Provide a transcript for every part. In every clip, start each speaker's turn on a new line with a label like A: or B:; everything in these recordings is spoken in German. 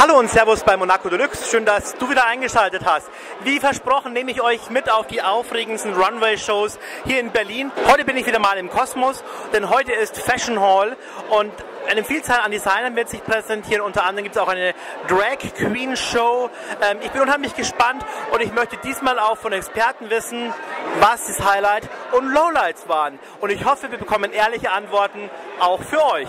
A: Hallo und Servus bei Monaco Deluxe. Schön, dass du wieder eingeschaltet hast. Wie versprochen nehme ich euch mit auf die aufregendsten Runway-Shows hier in Berlin. Heute bin ich wieder mal im Kosmos, denn heute ist Fashion Hall und eine Vielzahl an Designern wird sich präsentieren. Unter anderem gibt es auch eine Drag Queen Show. Ähm, ich bin unheimlich gespannt und ich möchte diesmal auch von Experten wissen, was das Highlight und Lowlights waren. Und ich hoffe, wir bekommen ehrliche Antworten auch für euch.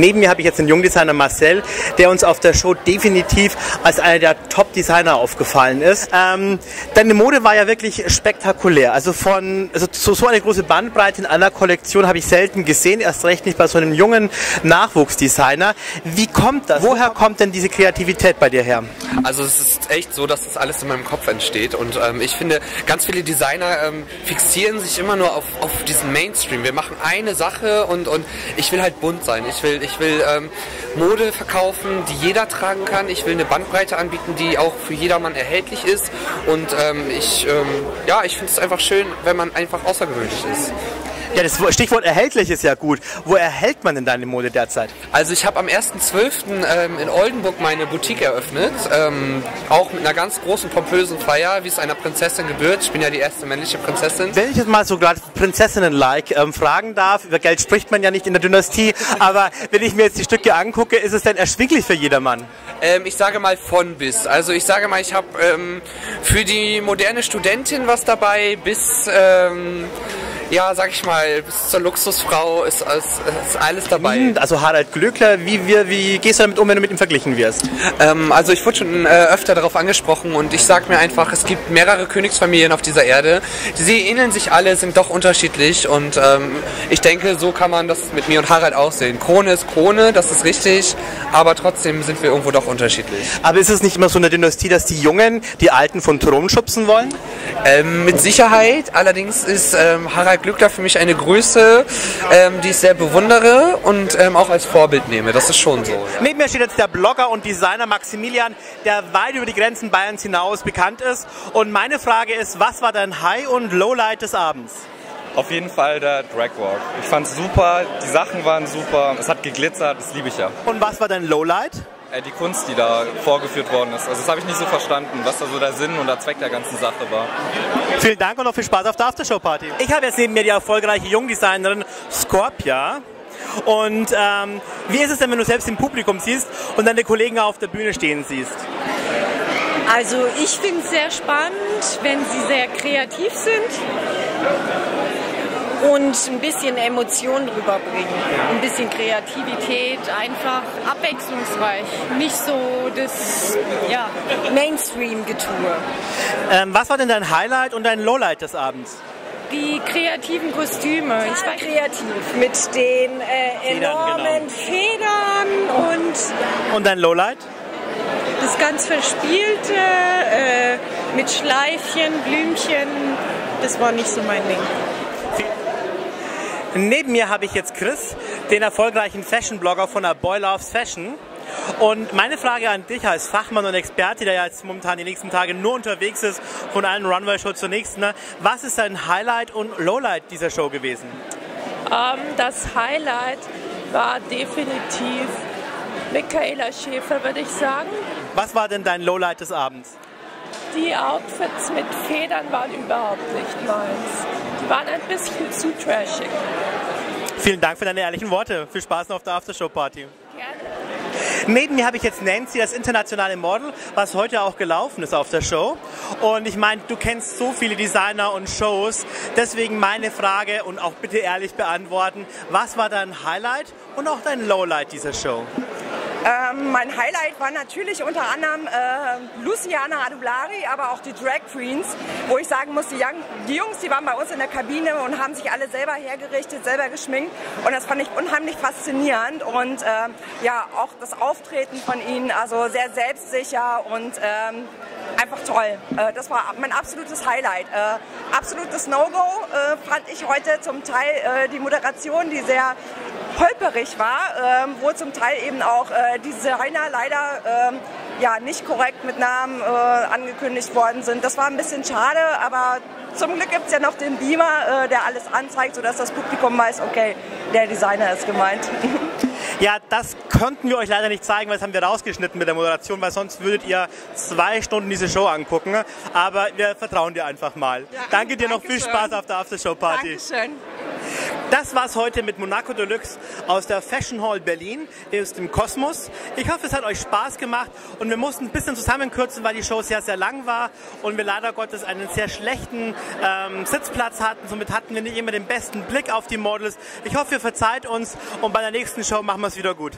A: Neben mir habe ich jetzt den Jungdesigner Marcel, der uns auf der Show definitiv als einer der Top-Designer aufgefallen ist. Ähm, deine Mode war ja wirklich spektakulär. Also von also so, so eine große Bandbreite in einer Kollektion habe ich selten gesehen, erst recht nicht bei so einem jungen Nachwuchsdesigner. Wie kommt das? Woher kommt denn diese Kreativität bei dir her?
B: Also es ist echt so, dass das alles in meinem Kopf entsteht und ähm, ich finde, ganz viele Designer ähm, fixieren sich immer nur auf, auf diesen Mainstream. Wir machen eine Sache und, und ich will halt bunt sein. Ich will, ich will ähm, Mode verkaufen, die jeder tragen kann. Ich will eine Bandbreite anbieten, die auch für jedermann erhältlich ist und ähm, ich, ähm, ja, ich finde es einfach schön, wenn man einfach außergewöhnlich ist.
A: Ja, das Stichwort erhältlich ist ja gut. Wo erhält man denn deine Mode derzeit?
B: Also ich habe am 1.12. Ähm, in Oldenburg meine Boutique eröffnet. Ähm, auch mit einer ganz großen, pompösen Feier, wie es einer Prinzessin gebührt. Ich bin ja die erste männliche Prinzessin.
A: Wenn ich jetzt mal so gerade Prinzessinnen-like ähm, fragen darf, über Geld spricht man ja nicht in der Dynastie, aber wenn ich mir jetzt die Stücke angucke, ist es denn erschwinglich für jedermann?
B: Ähm, ich sage mal von bis. Also ich sage mal, ich habe ähm, für die moderne Studentin was dabei bis ähm, ja, sag ich mal, bis zur Luxusfrau ist, ist, ist alles dabei. Hm,
A: also Harald Glöckler, wie, wie, wie gehst du damit um, wenn du mit ihm verglichen wirst?
B: Ähm, also ich wurde schon äh, öfter darauf angesprochen und ich sag mir einfach, es gibt mehrere Königsfamilien auf dieser Erde. Sie ähneln sich alle, sind doch unterschiedlich und ähm, ich denke, so kann man das mit mir und Harald auch sehen. Krone ist Krone, das ist richtig, aber trotzdem sind wir irgendwo doch unterschiedlich.
A: Aber ist es nicht immer so eine Dynastie, dass die Jungen die Alten von Thron schubsen wollen?
B: Ähm, mit Sicherheit, allerdings ist ähm, Harald Glückler für mich eine Größe, ähm, die ich sehr bewundere und ähm, auch als Vorbild nehme. Das ist schon so. Ja.
A: Neben mir steht jetzt der Blogger und Designer Maximilian, der weit über die Grenzen Bayerns hinaus bekannt ist. Und meine Frage ist, was war dein High- und Lowlight des Abends?
C: Auf jeden Fall der Dragwalk. Ich fand es super, die Sachen waren super, es hat geglitzert, das liebe ich ja.
A: Und was war dein Lowlight?
C: Äh, die Kunst, die da vorgeführt worden ist. Also das habe ich nicht so verstanden, was da so der Sinn und der Zweck der ganzen Sache war.
A: Vielen Dank und noch viel Spaß auf der Aftershow-Party. Ich habe jetzt neben mir die erfolgreiche Jungdesignerin Scorpia. Und ähm, wie ist es denn, wenn du selbst im Publikum siehst und deine Kollegen auf der Bühne stehen siehst?
D: Also ich finde es sehr spannend, wenn sie sehr kreativ sind und ein bisschen Emotion rüberbringen. Ein bisschen Kreativität, einfach abwechslungsreich. Nicht so das ja, Mainstream-Getue.
A: Ähm, was war denn dein Highlight und dein Lowlight des Abends?
D: Die kreativen Kostüme.
E: Ich war kreativ mit den äh, enormen Federn, genau. Federn und.
A: Und dein Lowlight?
D: Das ganz Verspielte äh, mit Schleifchen, Blümchen, das war nicht so mein Ding.
A: Neben mir habe ich jetzt Chris, den erfolgreichen Fashion-Blogger von der Boy Loves Fashion. Und meine Frage an dich als Fachmann und Experte, der jetzt momentan die nächsten Tage nur unterwegs ist, von einem Runway-Show zur nächsten, ne? was ist dein Highlight und Lowlight dieser Show gewesen?
F: Ähm, das Highlight war definitiv Michaela Schäfer, würde ich sagen.
A: Was war denn dein Lowlight des Abends?
F: Die Outfits mit Federn waren überhaupt nicht meins. Waren ein bisschen zu trashig.
A: Vielen Dank für deine ehrlichen Worte. Viel Spaß noch auf der Aftershow-Party.
F: Gerne.
A: Neben mir habe ich jetzt Nancy, das internationale Model, was heute auch gelaufen ist auf der Show. Und ich meine, du kennst so viele Designer und Shows. Deswegen meine Frage und auch bitte ehrlich beantworten. Was war dein Highlight und auch dein Lowlight dieser Show?
E: Ähm, mein Highlight war natürlich unter anderem äh, Luciana Adulari, aber auch die Drag Queens, wo ich sagen muss, die, Young, die, Jungs, die waren bei uns in der Kabine und haben sich alle selber hergerichtet, selber geschminkt und das fand ich unheimlich faszinierend und äh, ja, auch das Auftreten von ihnen, also sehr selbstsicher und ähm, einfach toll. Äh, das war mein absolutes Highlight. Äh, absolutes No-Go äh, fand ich heute zum Teil äh, die Moderation, die sehr holperig war, ähm, wo zum Teil eben auch äh, die Designer leider ähm, ja, nicht korrekt mit Namen äh, angekündigt worden sind. Das war ein bisschen schade, aber zum Glück gibt es ja noch den Beamer, äh, der alles anzeigt, sodass das Publikum weiß, okay, der Designer ist gemeint.
A: Ja, das konnten wir euch leider nicht zeigen, weil das haben wir rausgeschnitten mit der Moderation, weil sonst würdet ihr zwei Stunden diese Show angucken. Aber wir vertrauen dir einfach mal. Ja, danke dir noch viel Spaß auf der Aftershow-Party.
E: Dankeschön.
A: Das war's heute mit Monaco Deluxe aus der Fashion Hall Berlin, ist im Kosmos. Ich hoffe, es hat euch Spaß gemacht und wir mussten ein bisschen zusammenkürzen, weil die Show sehr, sehr lang war und wir leider Gottes einen sehr schlechten ähm, Sitzplatz hatten. Somit hatten wir nicht immer den besten Blick auf die Models. Ich hoffe, ihr verzeiht uns und bei der nächsten Show machen wir es wieder gut.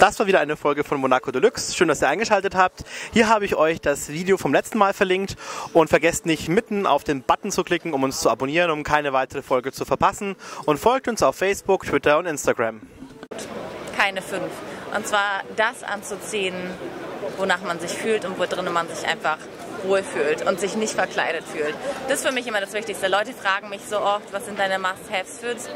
A: Das war wieder eine Folge von Monaco Deluxe. Schön, dass ihr eingeschaltet habt. Hier habe ich euch das Video vom letzten Mal verlinkt und vergesst nicht mitten auf den Button zu klicken, um uns zu abonnieren, um keine weitere Folge zu verpassen und folgt uns auf Facebook, Twitter und Instagram.
G: Keine fünf. Und zwar das anzuziehen, wonach man sich fühlt und wo drinnen man sich einfach wohlfühlt und sich nicht verkleidet fühlt. Das ist für mich immer das Wichtigste. Leute fragen mich so oft, was sind deine Must-Haves für